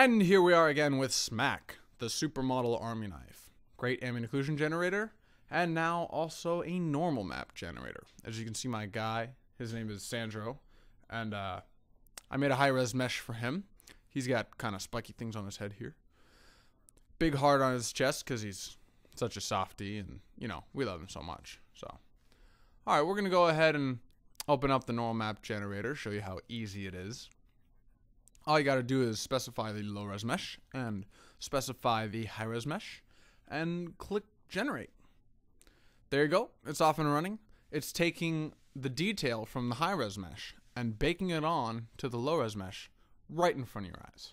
And here we are again with SMAK, the supermodel army knife. Great ambient occlusion generator, and now also a normal map generator. As you can see, my guy, his name is Sandro, and uh, I made a high res mesh for him. He's got kind of spiky things on his head here. Big heart on his chest because he's such a softy, and you know, we love him so much. So, all right, we're gonna go ahead and open up the normal map generator, show you how easy it is. All you gotta do is specify the low res mesh and specify the high res mesh and click generate. There you go. It's off and running. It's taking the detail from the high res mesh and baking it on to the low res mesh right in front of your eyes.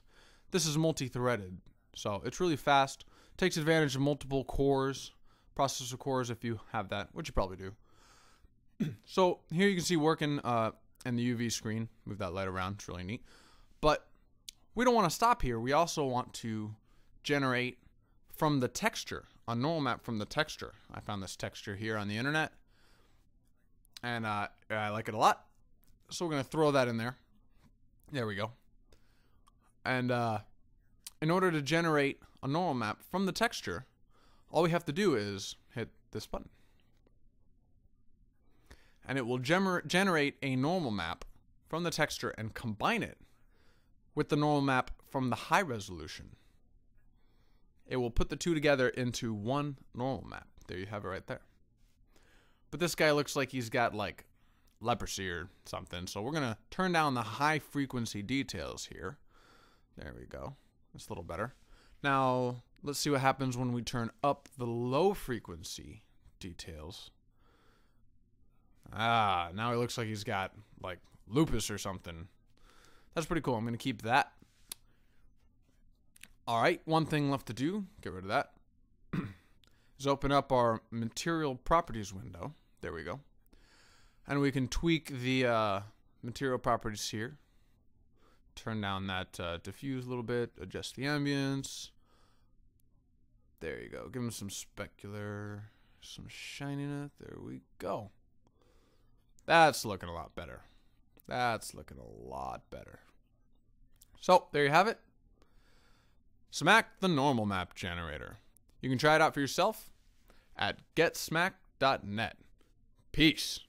This is multi-threaded, so it's really fast. Takes advantage of multiple cores, processor cores if you have that, which you probably do. so here you can see working uh, in the UV screen. Move that light around. It's really neat. But we don't want to stop here. We also want to generate from the texture, a normal map from the texture. I found this texture here on the internet, and uh, I like it a lot. So we're going to throw that in there. There we go. And uh, in order to generate a normal map from the texture, all we have to do is hit this button. And it will gener generate a normal map from the texture and combine it with the normal map from the high resolution. It will put the two together into one normal map. There you have it right there. But this guy looks like he's got like leprosy or something. So we're going to turn down the high frequency details here. There we go. That's a little better. Now, let's see what happens when we turn up the low frequency details. Ah, now he looks like he's got like lupus or something. That's pretty cool. I'm going to keep that. All right, one thing left to do, get rid of that, is open up our material properties window. There we go. And we can tweak the uh, material properties here. Turn down that uh, diffuse a little bit, adjust the ambience. There you go. Give him some specular, some shininess. There we go. That's looking a lot better. That's looking a lot better. So, there you have it. SMAK the normal map generator. You can try it out for yourself at getsmak.net. Peace.